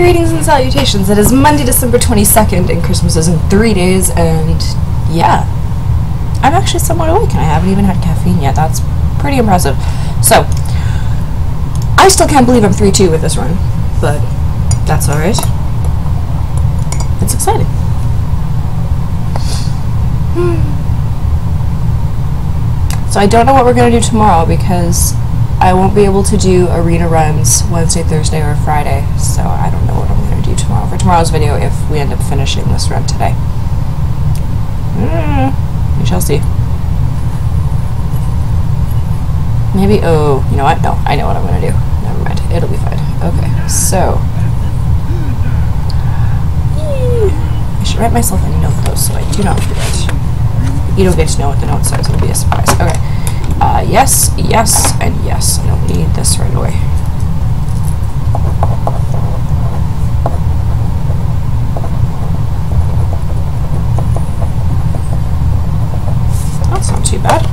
Greetings and salutations. It is Monday, December 22nd, and Christmas is in three days, and yeah. I'm actually somewhat awake, and I haven't even had caffeine yet. That's pretty impressive. So, I still can't believe I'm 3 2 with this run, but that's alright. It's exciting. So, I don't know what we're going to do tomorrow because I won't be able to do arena runs Wednesday, Thursday, or Friday, so I don't know what I'm going to do tomorrow for tomorrow's video if we end up finishing this run today. Mm, we shall see. Maybe, oh, you know what? No, I know what I'm going to do. Never mind. It'll be fine. Okay, so. I should write myself a note though so I do not forget. You don't get to know what the note says. It'll be a surprise. Okay. Uh, yes, yes, and yes. I don't need this right away. That's not too bad.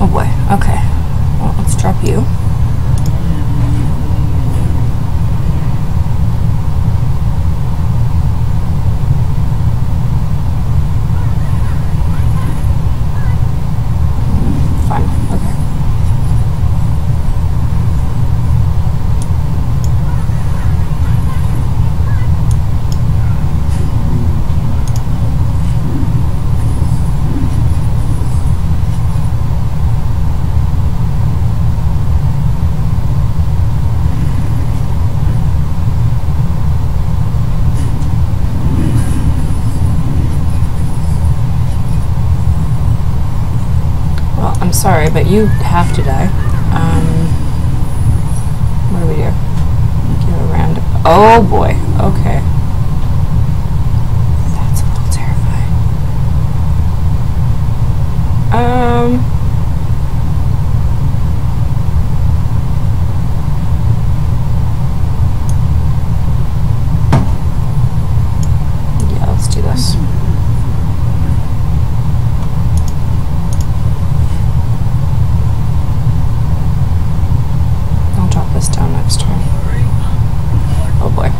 Oh boy, okay. Well, let's drop you. Fine, okay. Well, I'm sorry, but you have to die. Um, what do we do? Give a random. Oh boy. Okay. That's a little terrifying. Um. Yeah, let's do this. I'll drop this down next turn. Oh boy.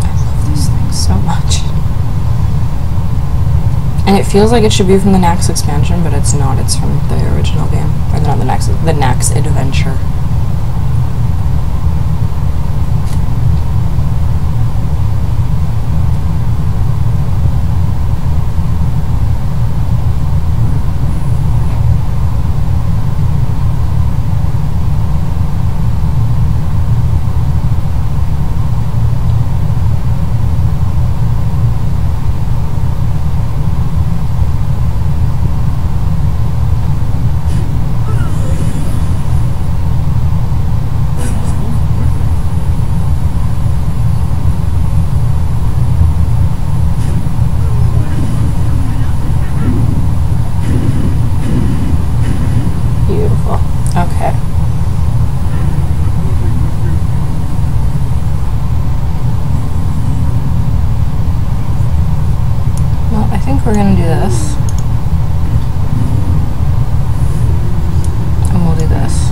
I love this thing so much. And it feels like it should be from the Naxx expansion, but it's not. It's from the original game. Or not the Naxx, the Naxx Adventure. Beautiful. Okay. Well, I think we're gonna do this. And we'll do this.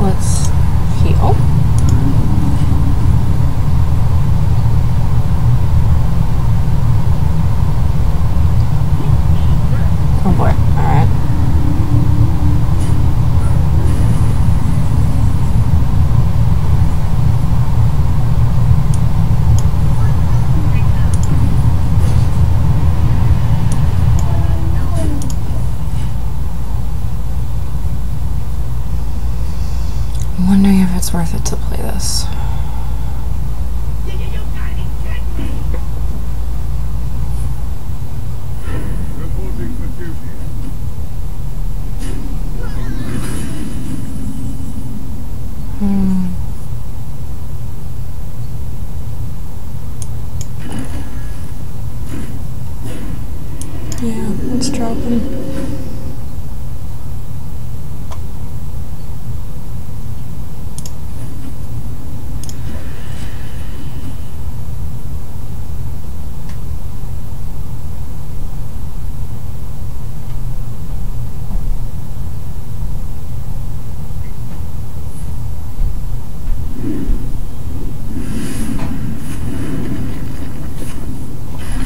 Let's heal. Oh boy, alright. it's worth it to play this. Reporting for duty. Hmm. Yeah, let's drop him.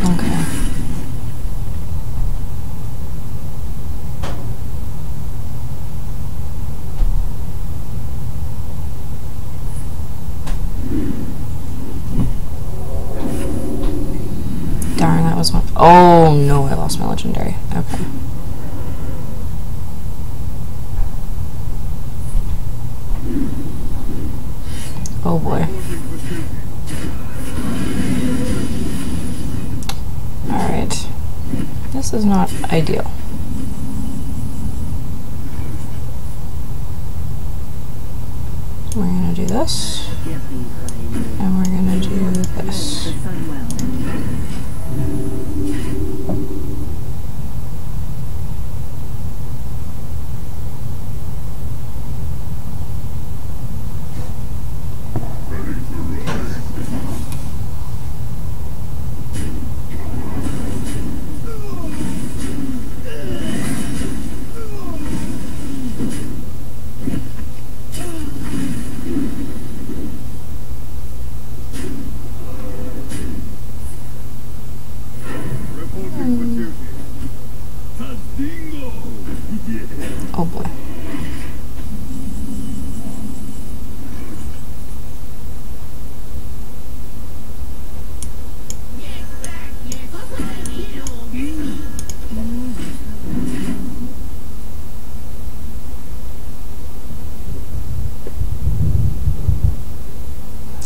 Okay. Darn, that was one. Oh no, I lost my legendary. Okay. Oh boy. Alright. This is not ideal. We're gonna do this, and we're gonna do this. Reporting for duty. Tastingo! Yeah. Oh boy.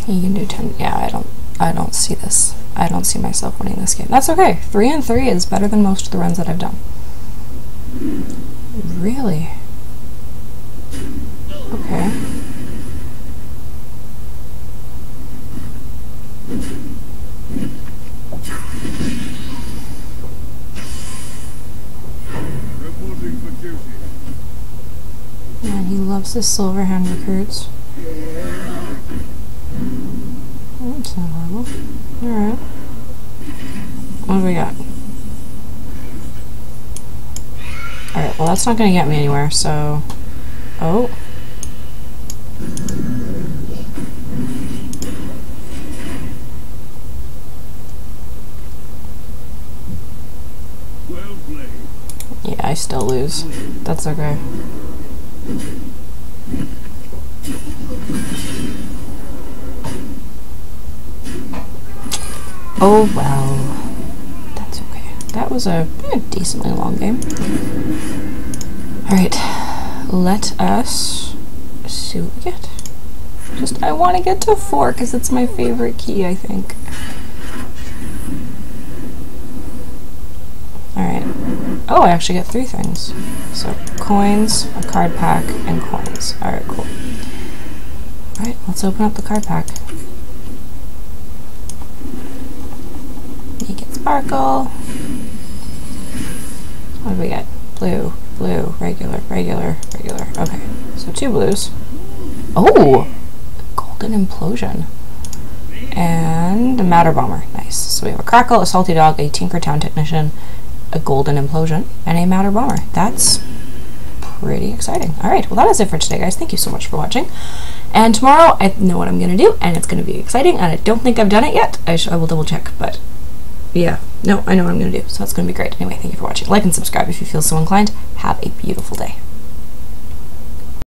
You can do ten. Yeah, I don't. I don't I don't see myself winning this game. That's okay. Three and three is better than most of the runs that I've done. Really? Okay. Man, he loves his silver hand recruits. That's not horrible. Alright. What do we got? Alright, well that's not gonna get me anywhere, so... Oh. Yeah, I still lose. That's okay. Oh well. That's okay. That was a, eh, decently long game. Alright. Let us see what we get. Just, I want to get to four because it's my favorite key, I think. Alright. Oh, I actually get three things. So, coins, a card pack, and coins. Alright, cool. Alright, let's open up the card pack. You sparkle. What do we get? Blue, blue, regular, regular, regular. Okay, so two blues. Oh! Golden implosion. And a madder bomber. Nice. So we have a crackle, a salty dog, a tinkertown technician, a golden implosion, and a madder bomber. That's pretty exciting. All right, well that is it for today, guys. Thank you so much for watching. And tomorrow I know what I'm gonna do, and it's gonna be exciting. And I don't think I've done it yet. I, sh- I will double check, but yeah, no, I know what I'm gonna do. So that's gonna be great. Anyway, thank you for watching. Like and subscribe if you feel so inclined. Have a beautiful day.